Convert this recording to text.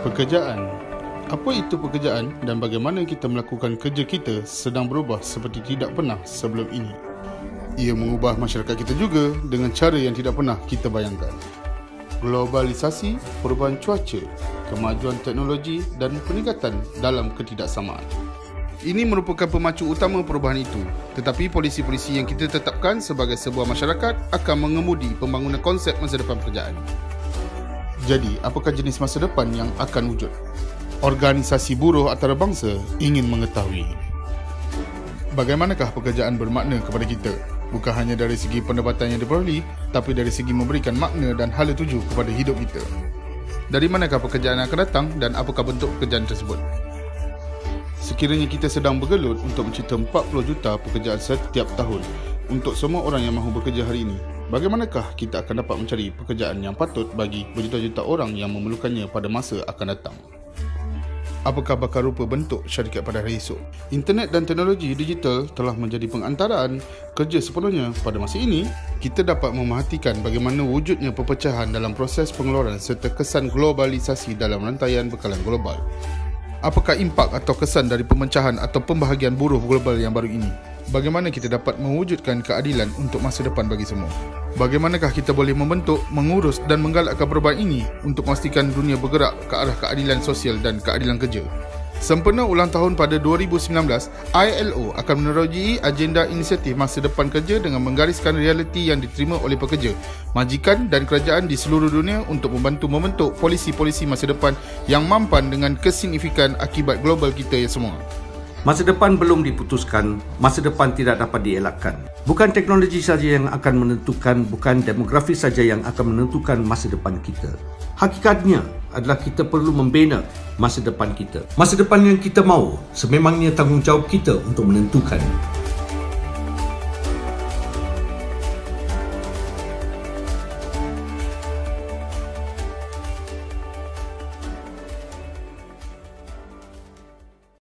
Pekerjaan Apa itu pekerjaan dan bagaimana kita melakukan kerja kita sedang berubah seperti tidak pernah sebelum ini. Ia mengubah masyarakat kita juga dengan cara yang tidak pernah kita bayangkan. Globalisasi, perubahan cuaca, kemajuan teknologi dan peningkatan dalam ketidaksamaan. Ini merupakan pemacu utama perubahan itu. Tetapi polisi-polisi yang kita tetapkan sebagai sebuah masyarakat akan mengemudi pembangunan konsep masa depan pekerjaan. Jadi, apakah jenis masa depan yang akan wujud? Organisasi buruh antarabangsa ingin mengetahui. Bagaimanakah pekerjaan bermakna kepada kita? Bukan hanya dari segi pendapatan yang diperoleh, tapi dari segi memberikan makna dan hala tuju kepada hidup kita. Dari manakah pekerjaan akan datang dan apakah bentuk pekerjaan tersebut? Sekiranya kita sedang bergelut untuk mencipta 40 juta pekerjaan setiap tahun untuk semua orang yang mahu bekerja hari ini, bagaimanakah kita akan dapat mencari pekerjaan yang patut bagi berjuta-juta orang yang memerlukannya pada masa akan datang? Apakah bakal rupa bentuk syarikat pada hari esok? Internet dan teknologi digital telah menjadi pengantaraan kerja sepenuhnya pada masa ini. Kita dapat memerhatikan bagaimana wujudnya perpecahan dalam proses pengeluaran serta kesan globalisasi dalam rantaian bekalan global. Apakah impak atau kesan dari pemecahan atau pembahagian buruh global yang baru ini? bagaimana kita dapat mewujudkan keadilan untuk masa depan bagi semua. Bagaimanakah kita boleh membentuk, mengurus dan menggalakkan perubahan ini untuk memastikan dunia bergerak ke arah keadilan sosial dan keadilan kerja. Sempena ulang tahun pada 2019, ILO akan menerojui agenda inisiatif masa depan kerja dengan menggariskan realiti yang diterima oleh pekerja, majikan dan kerajaan di seluruh dunia untuk membantu membentuk polisi-polisi masa depan yang mampan dengan kesignifikan akibat global kita yang semua. Masa depan belum diputuskan, masa depan tidak dapat dielakkan. Bukan teknologi saja yang akan menentukan, bukan demografi saja yang akan menentukan masa depan kita. Hakikatnya adalah kita perlu membina masa depan kita. Masa depan yang kita mahu sememangnya tanggungjawab kita untuk menentukan.